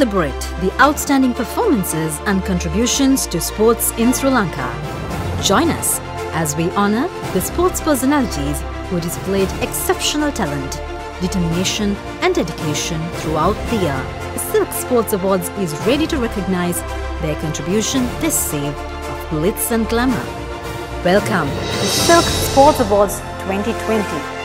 celebrate the outstanding performances and contributions to sports in Sri Lanka. Join us as we honor the sports personalities who displayed exceptional talent, determination, and dedication throughout the year. The Silk Sports Awards is ready to recognize their contribution this eve of glitz and glamour. Welcome to Silk Sports Awards 2020.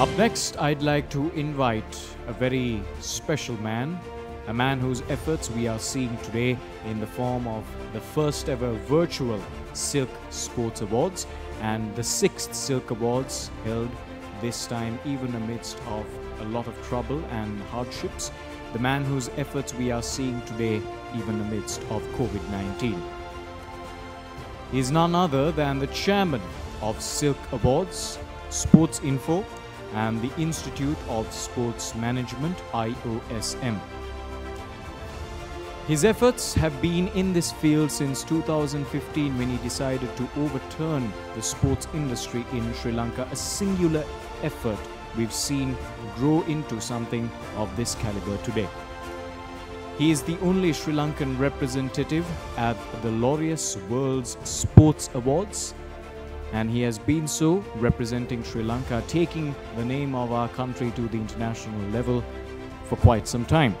Up next, I'd like to invite a very special man, a man whose efforts we are seeing today in the form of the first ever virtual Silk Sports Awards and the sixth Silk Awards held this time even amidst of a lot of trouble and hardships. The man whose efforts we are seeing today even amidst of COVID-19. He is none other than the chairman of Silk Awards, Sports Info, and the Institute of Sports Management IOSM. His efforts have been in this field since 2015 when he decided to overturn the sports industry in Sri Lanka, a singular effort we've seen grow into something of this caliber today. He is the only Sri Lankan representative at the Laureus World's Sports Awards and he has been so representing Sri Lanka, taking the name of our country to the international level for quite some time.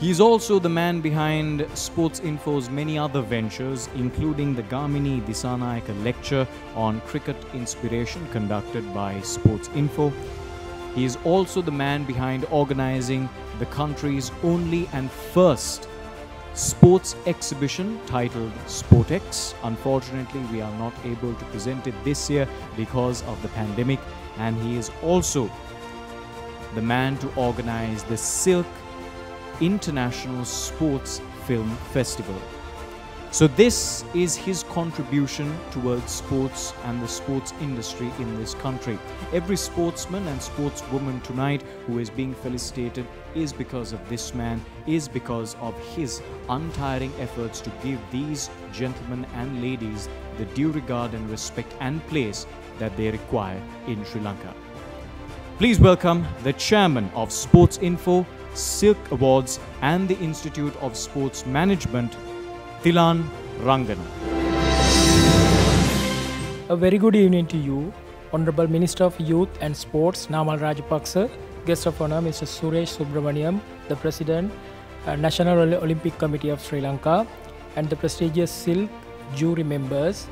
He is also the man behind Sports Info's many other ventures, including the Gamini Dissanayake lecture on cricket inspiration conducted by Sports Info. He is also the man behind organizing the country's only and first sports exhibition titled Sportex. Unfortunately, we are not able to present it this year because of the pandemic, and he is also the man to organize the Silk International Sports Film Festival. So, this is his contribution towards sports and the sports industry in this country. Every sportsman and sportswoman tonight who is being felicitated is because of this man, is because of his untiring efforts to give these gentlemen and ladies the due regard and respect and place that they require in Sri Lanka. Please welcome the chairman of Sports Info, Silk Awards, and the Institute of Sports Management, Thilan Rangana. A very good evening to you, Honorable Minister of Youth and Sports Namal Rajapaksa, guest of honor Mr. Suresh Subramaniam, the President, uh, National Olympic Committee of Sri Lanka, and the prestigious Silk jury members,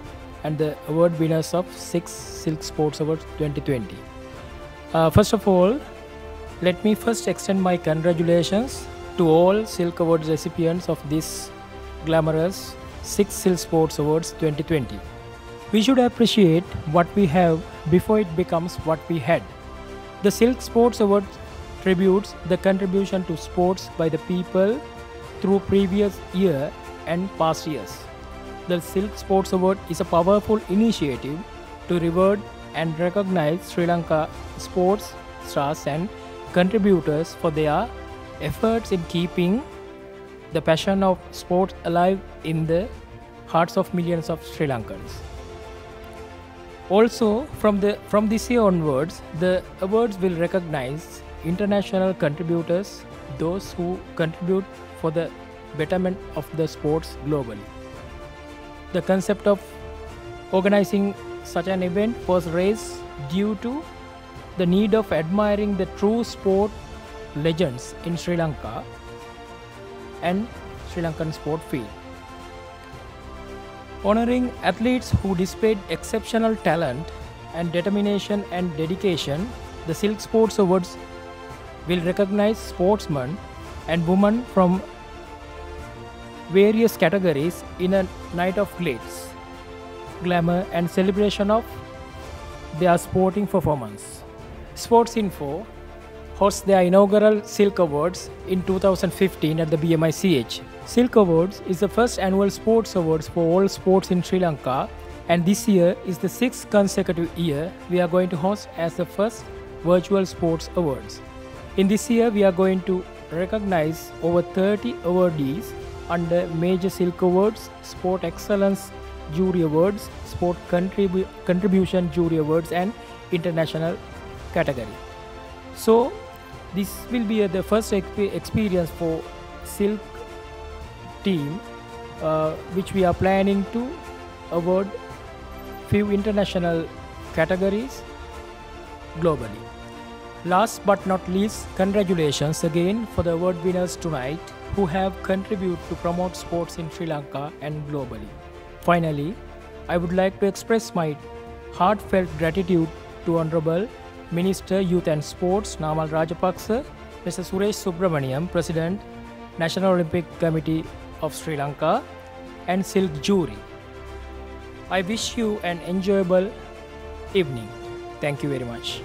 and the award winners of 6 Silk Sports Awards 2020. Uh, first of all, let me first extend my congratulations to all Silk Awards recipients of this glamorous 6 Silk Sports Awards 2020. We should appreciate what we have before it becomes what we had. The Silk Sports Awards tributes the contribution to sports by the people through previous year and past years. The Silk Sports Award is a powerful initiative to reward and recognize Sri Lanka sports stars and contributors for their efforts in keeping the passion of sports alive in the hearts of millions of Sri Lankans. Also, from the from this year onwards, the awards will recognize international contributors, those who contribute for the betterment of the sports globally. The concept of organizing such an event was raised due to the need of admiring the true sport legends in Sri Lanka and Sri Lankan sport field. Honoring athletes who displayed exceptional talent and determination and dedication, the Silk Sports Awards will recognize sportsmen and women from various categories in a night of glitz, glamour, and celebration of their sporting performance. Sports Info hosts their inaugural Silk Awards in 2015 at the BMICH. Silk Awards is the first annual sports awards for all sports in Sri Lanka, and this year is the sixth consecutive year we are going to host as the first virtual sports awards. In this year, we are going to recognize over 30 awardees under major Silk Awards, Sport Excellence Jury Awards, Sport Contribu- Contribution Jury Awards, and International category. So, This will be the first exp- experience for Silk team, uh, which we are planning to award few international categories globally. Last but not least, congratulations again for the award winners tonight who have contributed to promote sports in Sri Lanka and globally. Finally, I would like to express my heartfelt gratitude to Honorable Minister Youth and Sports Namal Rajapaksa, Mr. Suresh Subramaniam, President, National Olympic Committee of Sri Lanka, and Silk Jury. I wish you an enjoyable evening. Thank you very much.